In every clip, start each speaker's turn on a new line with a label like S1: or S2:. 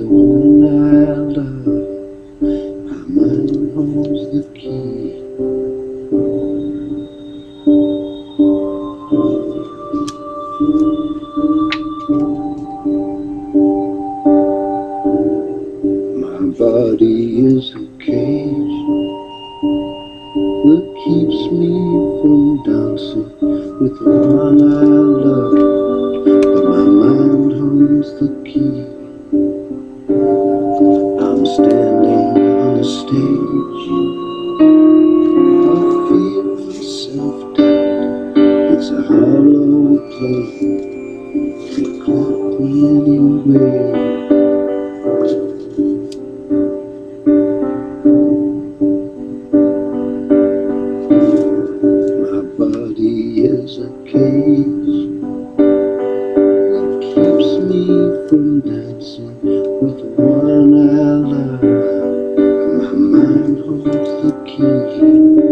S1: the one I love. My mind holds the key. My body is a cage that keeps me from dancing with the one I love. You clap me anyway. My body is a cage that keeps me from dancing with the one I love. My mind holds the key.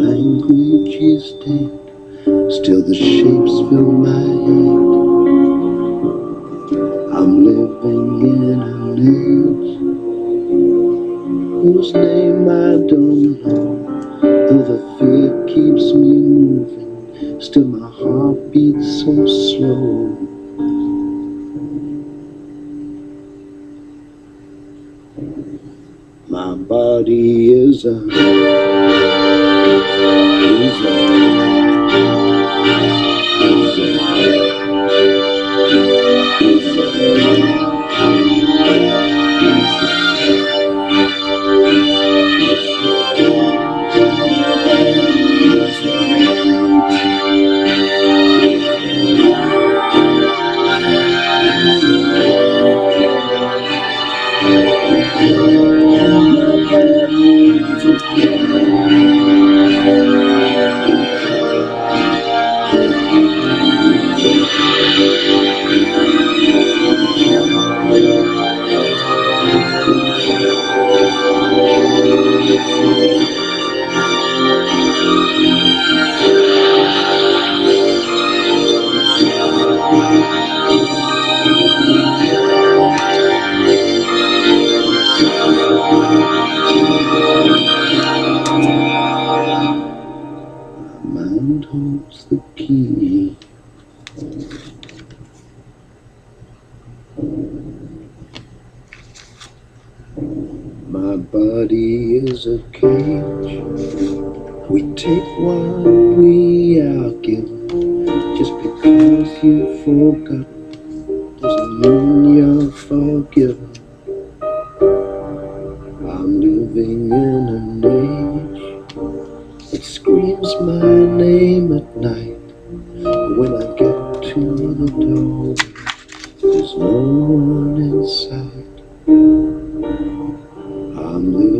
S1: Language is dead, still the shapes fill my head. I'm living in a age whose name I don't know. Though the fear keeps me moving, still my heart beats so slow. My body is a is a mind My body is a cage. We take what we are given. Just because you forgot doesn't mean you're forgiven. I'm living in an age it screams my name on me.